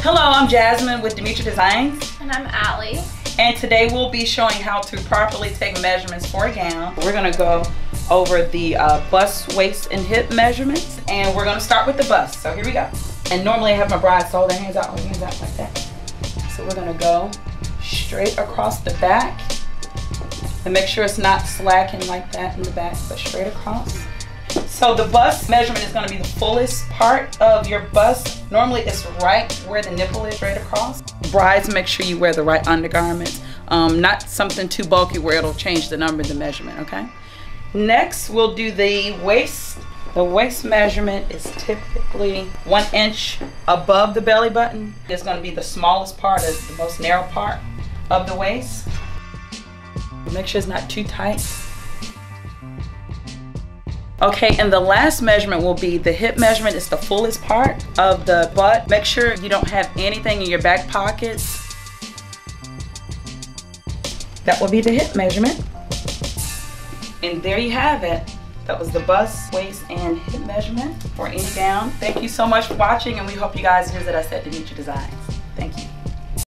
Hello, I'm Jasmine with Dimitra Designs. And I'm Allie. And today we'll be showing how to properly take measurements for a gown. We're gonna go over the uh, bust, waist, and hip measurements. And we're gonna start with the bust. So here we go. And normally I have my brides hold their hands out, hold their hands out like that. So we're gonna go straight across the back. And make sure it's not slacking like that in the back, but straight across. So the bust measurement is gonna be the fullest part of your bust. Normally it's right where the nipple is, right across. Brides, make sure you wear the right undergarments. Um, not something too bulky where it'll change the number of the measurement, okay? Next, we'll do the waist. The waist measurement is typically one inch above the belly button. It's gonna be the smallest part, of the most narrow part of the waist. Make sure it's not too tight. Okay, and the last measurement will be the hip measurement. It's the fullest part of the butt. Make sure you don't have anything in your back pockets. That will be the hip measurement. And there you have it. That was the bust, waist, and hip measurement for any gown. Thank you so much for watching, and we hope you guys visit us at Dimitra Designs. Thank you.